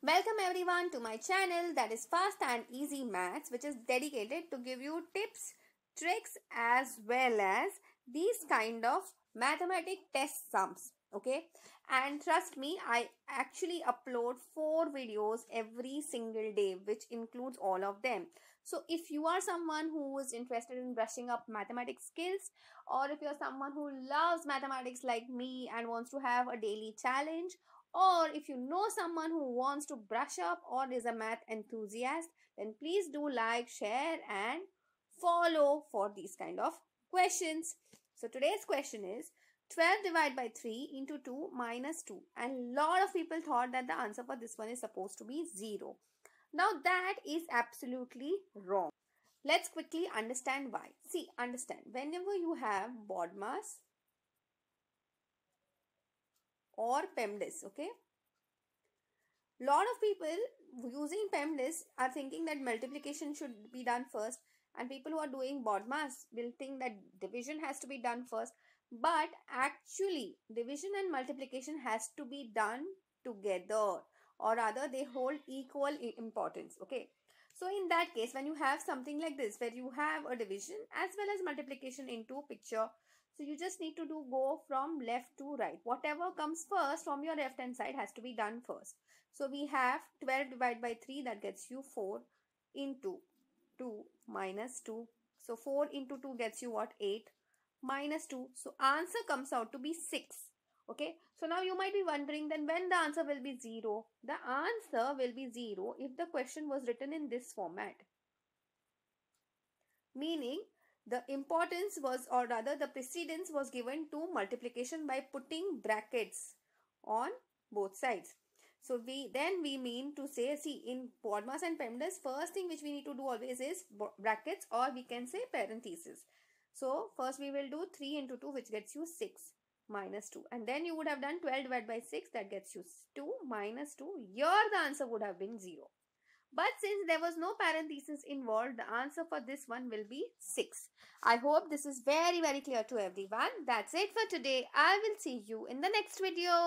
Welcome everyone to my channel that is Fast and Easy Maths which is dedicated to give you tips, tricks as well as these kind of mathematic test sums okay? And trust me I actually upload four videos every single day which includes all of them. So if you are someone who is interested in brushing up mathematics skills or if you're someone who loves mathematics like me and wants to have a daily challenge or if you know someone who wants to brush up or is a math enthusiast then please do like share and follow for these kind of questions. So today's question is 12 divided by 3 into 2 minus 2 and a lot of people thought that the answer for this one is supposed to be 0 now that is absolutely wrong. Let's quickly understand why. See understand. Whenever you have BODMAS or PEMDAS. Okay. Lot of people using PEMDAS are thinking that multiplication should be done first and people who are doing BODMAS will think that division has to be done first. But actually division and multiplication has to be done together or rather they hold equal importance. Okay. So in that case, when you have something like this, where you have a division as well as multiplication into picture, so you just need to do go from left to right. Whatever comes first from your left hand side has to be done first. So we have 12 divided by 3 that gets you 4 into 2 minus 2. So 4 into 2 gets you what? 8 minus 2. So answer comes out to be 6. Okay. So now you might be wondering then when the answer will be 0. The answer will be 0 if the question was written in this format. Meaning the importance was or rather the precedence was given to multiplication by putting brackets on both sides. So we then we mean to say see in BODMAS and PEMDAS first thing which we need to do always is brackets or we can say parenthesis. So first we will do 3 into 2 which gets you 6 minus 2 and then you would have done 12 divided by 6 that gets you 2 minus 2 here the answer would have been 0. But since there was no parenthesis involved, the answer for this one will be 6. I hope this is very very clear to everyone. That's it for today. I will see you in the next video.